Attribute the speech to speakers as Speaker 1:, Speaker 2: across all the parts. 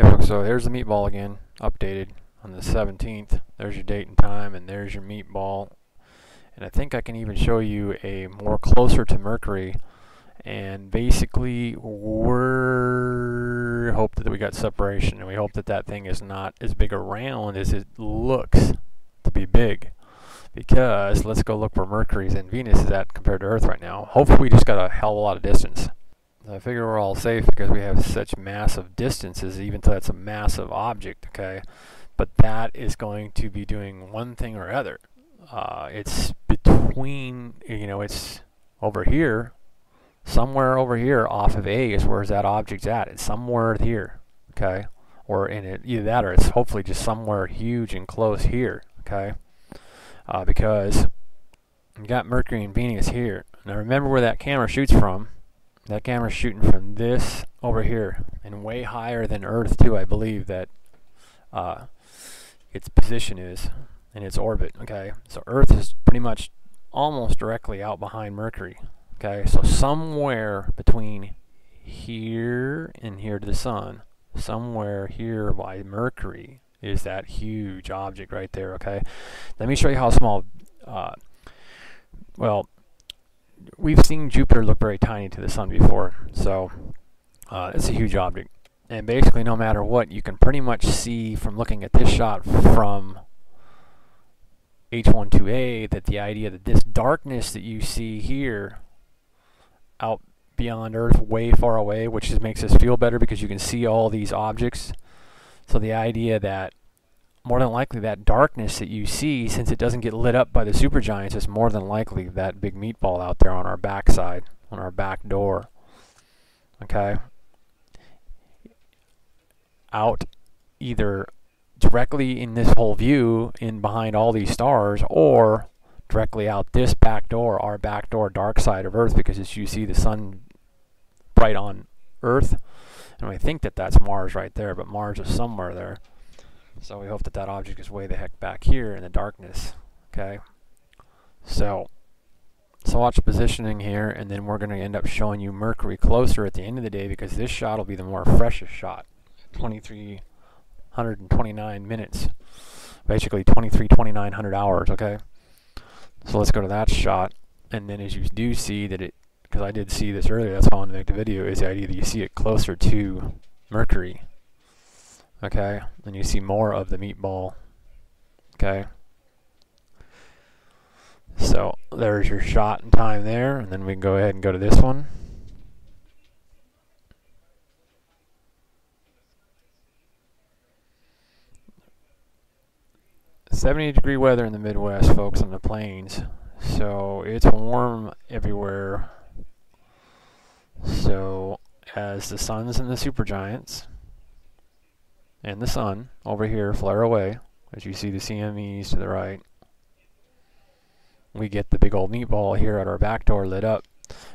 Speaker 1: Okay, folks, so there's the meatball again, updated on the 17th. There's your date and time, and there's your meatball. And I think I can even show you a more closer to Mercury. And basically, we're hope that we got separation, and we hope that that thing is not as big around as it looks to be big. Because let's go look where Mercury's and Venus is at compared to Earth right now. Hopefully, we just got a hell of a lot of distance. I figure we're all safe because we have such massive distances, even though that's a massive object, okay? But that is going to be doing one thing or other. Uh, it's between, you know, it's over here, somewhere over here off of A is where that object's at. It's somewhere here, okay? Or in it, either that or it's hopefully just somewhere huge and close here, okay? Uh, because you got Mercury and Venus here. Now remember where that camera shoots from that camera's shooting from this over here and way higher than Earth too, I believe that uh, its position is in its orbit. Okay, so Earth is pretty much almost directly out behind Mercury. Okay, so somewhere between here and here to the Sun, somewhere here by Mercury is that huge object right there. Okay, let me show you how small. Uh, well, we've seen Jupiter look very tiny to the sun before, so uh, it's a huge object. And basically, no matter what, you can pretty much see from looking at this shot from H12A that the idea that this darkness that you see here out beyond Earth, way far away, which just makes us feel better because you can see all these objects. So the idea that more than likely that darkness that you see, since it doesn't get lit up by the supergiants, is more than likely that big meatball out there on our backside, on our back door. Okay? Out either directly in this whole view, in behind all these stars, or directly out this back door, our back door, dark side of Earth, because as you see the sun bright on Earth, and I think that that's Mars right there, but Mars is somewhere there. So we hope that that object is way the heck back here in the darkness. Okay. So, so watch positioning here, and then we're going to end up showing you Mercury closer at the end of the day because this shot will be the more freshest shot. 2329 minutes. Basically 23, 2900 hours, okay? So let's go to that shot. And then as you do see that it, because I did see this earlier, that's why I wanted to make the video, is the idea that you see it closer to Mercury okay and you see more of the meatball okay so there's your shot and time there and then we can go ahead and go to this one Seventy degree weather in the Midwest, folks, on the plains. So it's warm everywhere. So as the sun's and the supergiants, and the sun over here flare away as you see the CMEs to the right. We get the big old meatball here at our back door lit up.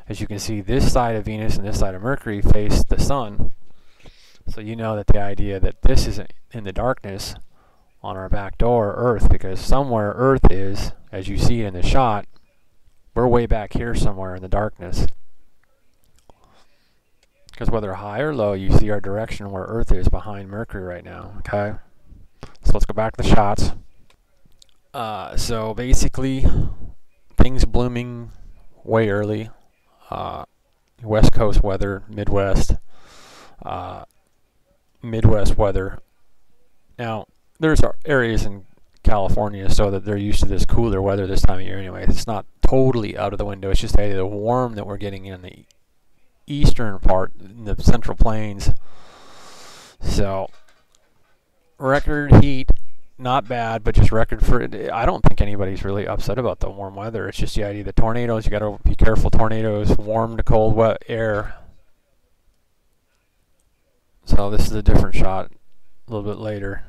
Speaker 1: As you can see this side of Venus and this side of Mercury face the sun. So you know that the idea that this is in the darkness on our back door Earth because somewhere Earth is as you see in the shot we're way back here somewhere in the darkness because whether high or low, you see our direction where Earth is behind Mercury right now, okay? So let's go back to the shots. Uh, so basically, things blooming way early. Uh, West Coast weather, Midwest, uh, Midwest weather. Now, there's areas in California so that they're used to this cooler weather this time of year anyway. It's not totally out of the window. It's just the warm that we're getting in the eastern part, in the Central Plains. So, record heat, not bad, but just record for. I don't think anybody's really upset about the warm weather. It's just the idea the tornadoes. You got to be careful. Tornadoes, warm to cold, wet air. So this is a different shot, a little bit later,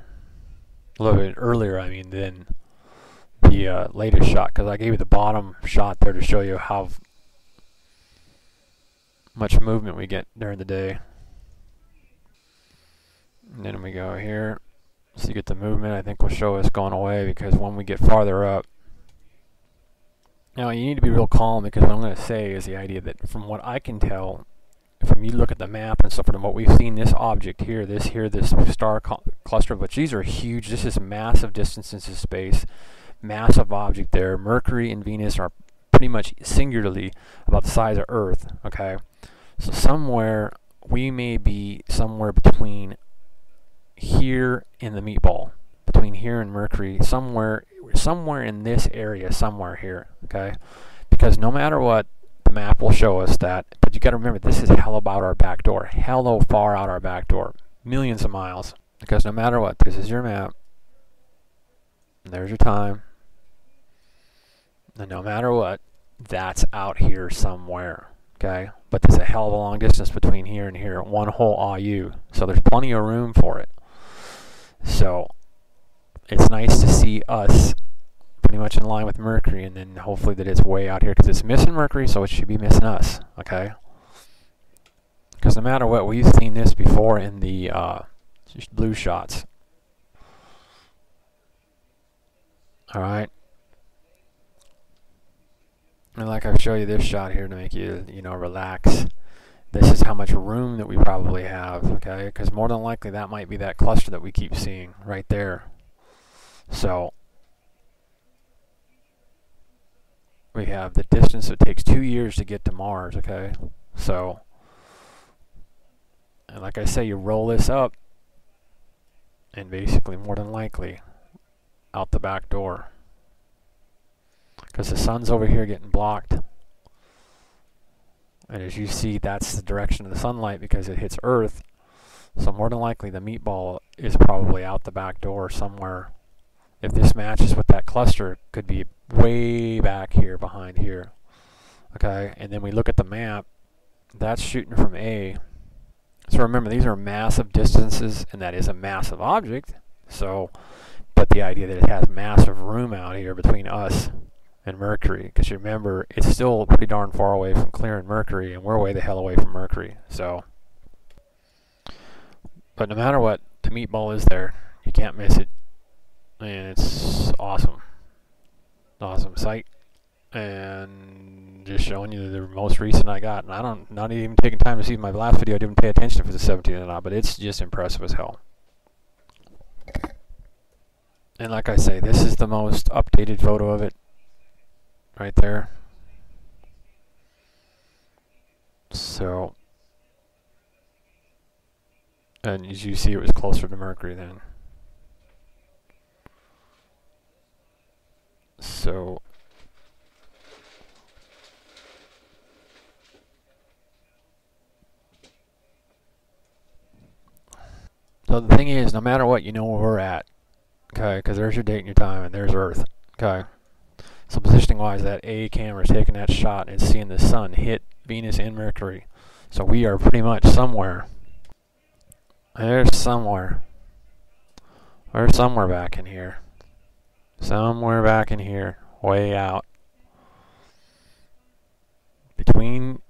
Speaker 1: a little bit earlier. I mean, than the uh, latest shot because I gave you the bottom shot there to show you how much movement we get during the day. And then we go here. So you get the movement, I think will show us going away because when we get farther up, now you need to be real calm because what I'm going to say is the idea that from what I can tell, from you look at the map and stuff from what we've seen this object here this here this star cluster which these are huge this is massive distances in space massive object there mercury and venus are pretty much singularly about the size of earth okay so somewhere we may be somewhere between here and the meatball between here and mercury somewhere somewhere in this area somewhere here okay because no matter what the map will show us that. But you got to remember, this is hell about our back door. Hello far out our back door. Millions of miles. Because no matter what, this is your map. There's your time. And no matter what, that's out here somewhere. Okay? But there's a hell of a long distance between here and here. One whole AU. So there's plenty of room for it. So it's nice to see us pretty much in line with Mercury, and then hopefully that it's way out here because it's missing Mercury, so it should be missing us. Okay. Because no matter what, we've seen this before in the uh, blue shots. All right. And like I've shown you this shot here to make you, you know, relax. This is how much room that we probably have, okay? Because more than likely that might be that cluster that we keep seeing right there. So we have the distance it takes two years to get to Mars, okay? So, and like I say, you roll this up, and basically, more than likely, out the back door. Because the sun's over here getting blocked. And as you see, that's the direction of the sunlight because it hits Earth. So more than likely, the meatball is probably out the back door somewhere. If this matches with that cluster, could be way back here behind here. Okay, and then we look at the map, that's shooting from A. So remember, these are massive distances, and that is a massive object. So, but the idea that it has massive room out here between us and Mercury, because you remember, it's still pretty darn far away from clearing Mercury, and we're way the hell away from Mercury. So, but no matter what, the meatball is there. You can't miss it, and it's awesome awesome site and just showing you the most recent I got. And I don't, not even taking time to see my last video. I didn't pay attention if it's a 17 or not, but it's just impressive as hell. And like I say, this is the most updated photo of it, right there. So, and as you see, it was closer to Mercury then. So So the thing is, no matter what, you know where we're at. Okay, because there's your date and your time, and there's Earth. Okay. So positioning wise, that A camera is taking that shot and seeing the sun hit Venus and Mercury. So we are pretty much somewhere. There's somewhere. Or somewhere back in here. Somewhere back in here, way out. Between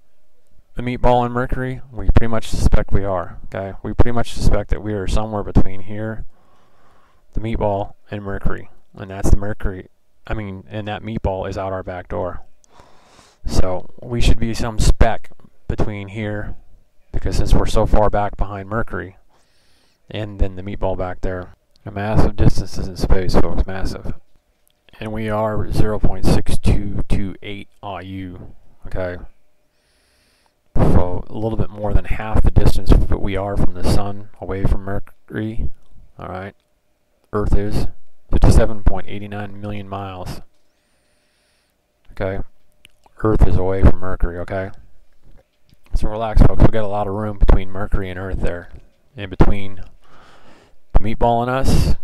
Speaker 1: the meatball and Mercury, we pretty much suspect we are. Okay, we pretty much suspect that we are somewhere between here, the meatball, and Mercury, and that's the Mercury. I mean, and that meatball is out our back door. So we should be some speck between here, because since we're so far back behind Mercury, and then the meatball back there. A massive distances in space, folks, massive. And we are 0.6228 IU, okay? So a little bit more than half the distance that we are from the sun away from Mercury, alright? Earth is 57.89 million miles. Okay? Earth is away from Mercury, okay? So relax, folks. We've got a lot of room between Mercury and Earth there. In between the meatball and us.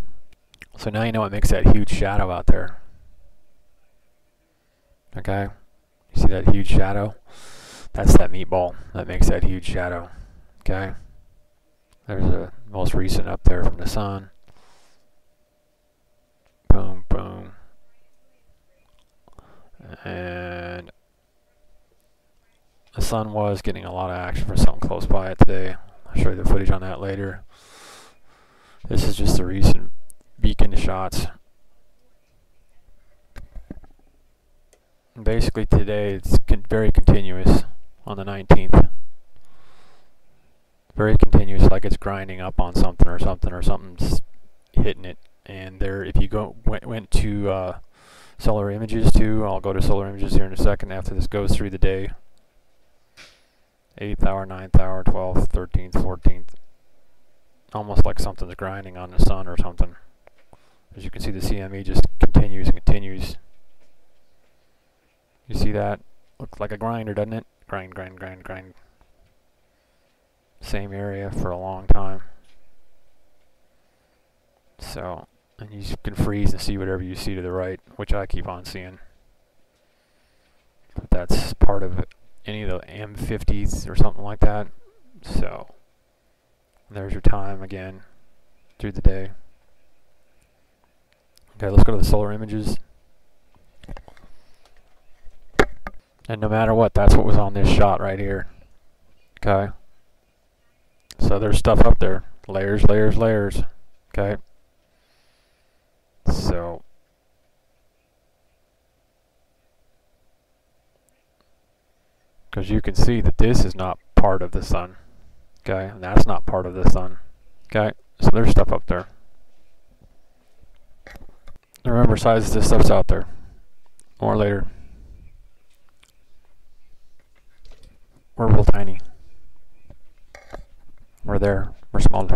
Speaker 1: So now you know what makes that huge shadow out there. Okay? You see that huge shadow? That's that meatball that makes that huge shadow. Okay? There's a most recent up there from the sun. And the sun was getting a lot of action for something close by it today. I'll show you the footage on that later. This is just the recent beacon shots. Basically today it's con very continuous on the 19th. very continuous, like it's grinding up on something or something or something's hitting it. And there, if you go went, went to uh, solar images too, I'll go to solar images here in a second after this goes through the day. 8th hour, 9th hour, 12th, 13th, 14th. Almost like something's grinding on the sun or something. As you can see, the CME just continues and continues. You see that? Looks like a grinder, doesn't it? Grind, grind, grind, grind. Same area for a long time. So, and you can freeze and see whatever you see to the right, which I keep on seeing. But that's part of any of the M50s or something like that. So, there's your time again through the day. Okay, let's go to the solar images. And no matter what, that's what was on this shot right here. Okay. So there's stuff up there. Layers, layers, layers. Okay. So. Because you can see that this is not part of the sun. Okay. And that's not part of the sun. Okay. So there's stuff up there. Remember, size this stuff's out there. More later. We're real tiny. We're there. We're small.